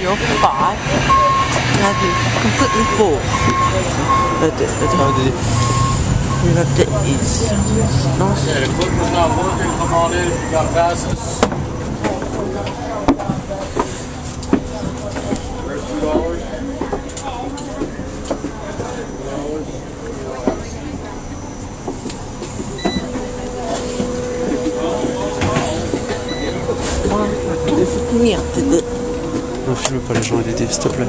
You're five. Do completely full. It, let it. Let it is nice. Yeah, the equipment's not working, come on in if you got passes. Non, filme pas les gens à s'il te plaît.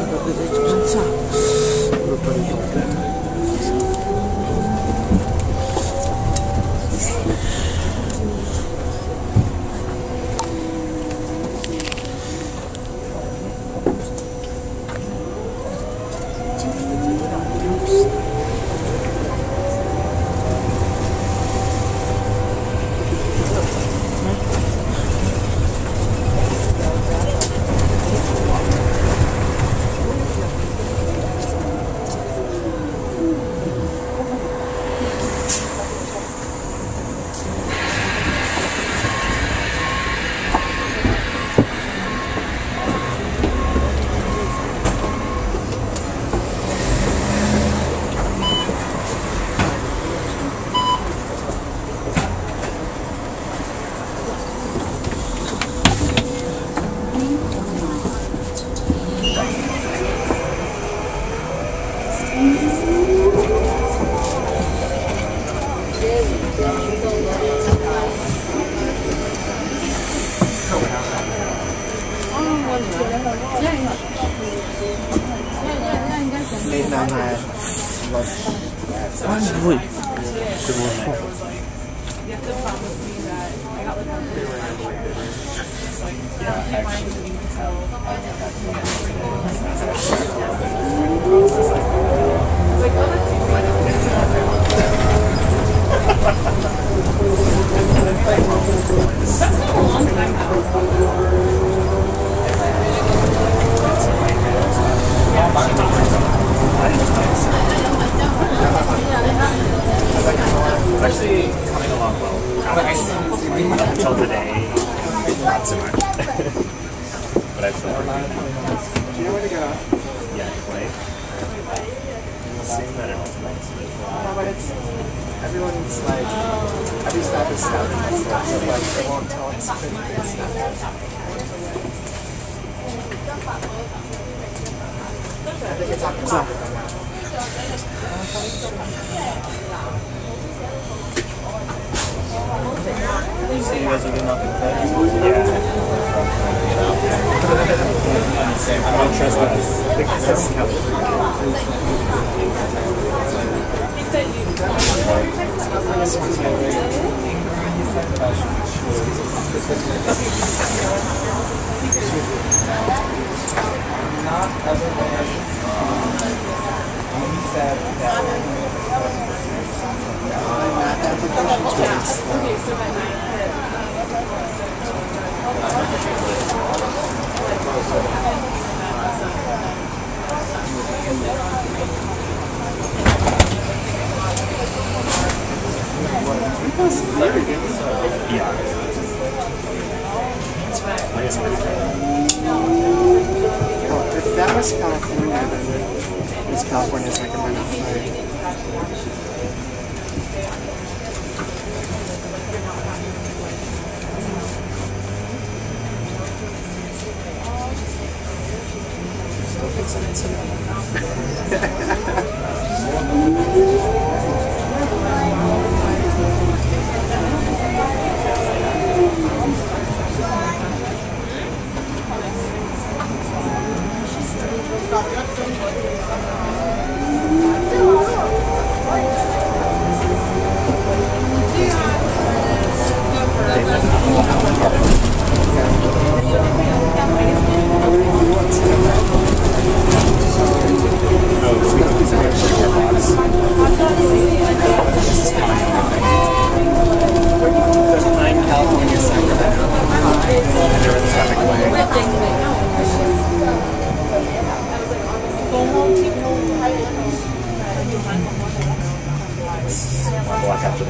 Comme ça. Ah, oui. C'est bon, je actually coming along well. Until today, not so much. but I still working. Do you know where to go? Yeah, play. No, but it's everyone's like every step is this stuff, so like they won't tell us it's I think it's after soccer. So you guys are doing nothing? Yeah. I don't trust us. Because Not everyone he said that That California, it's California's recommend outside. There's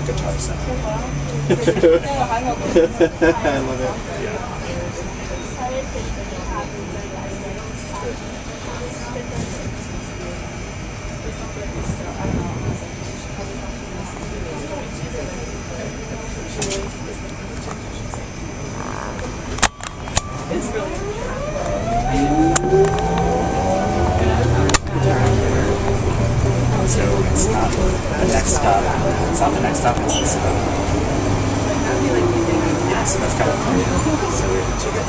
guitar sound. I love it. Yeah. So we have chicken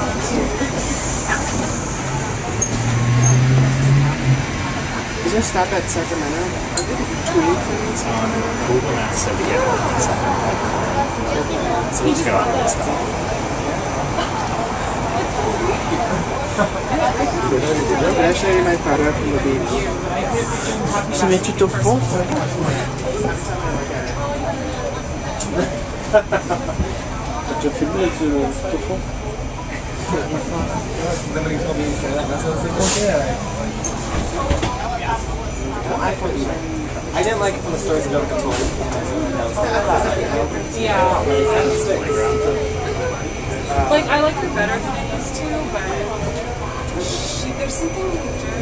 Is there a stop at Sacramento? Are they between things? on Google Maps, so we get it on second. So we'll just go out and stuff. Can I show you my photo from the beach? Tu mets tout au fond. Tu as filmé avec le fond I didn't like it from the stores of Dunkin' Yeah. Like I like her better than I used to, but she there's something very weird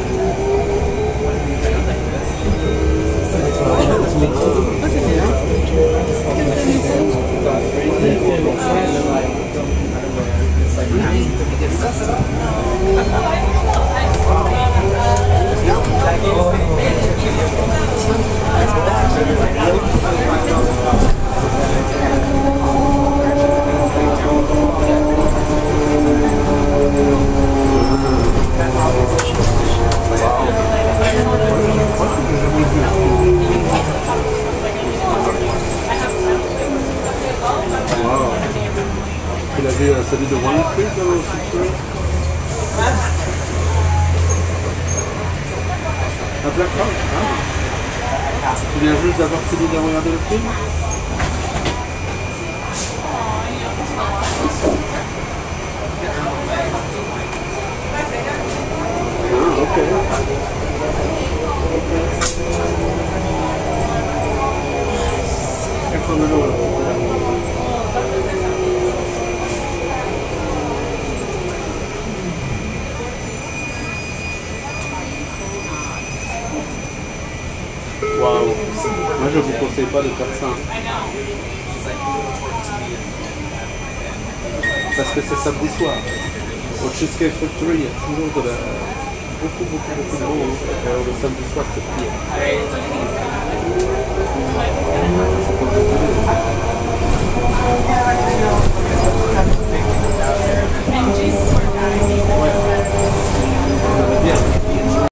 qu'il avait euh, celui de One Street La plateforme hein. Tu viens juste d'avoir fini de regarder le film Moi, je vous conseille pas de faire ça. Parce que c'est samedi soir. Au Cheesecake Factory, il y a toujours de la... beaucoup, beaucoup, beaucoup de monde. Alors, le samedi soir, c'est pire.